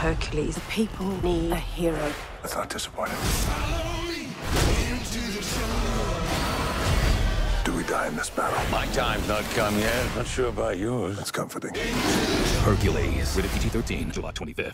Hercules. The People need a hero. That's not disappointing. Do we die in this battle? My time's not come yet. Not sure about yours. That's comforting. Hercules. Rated PG 13, July 25th.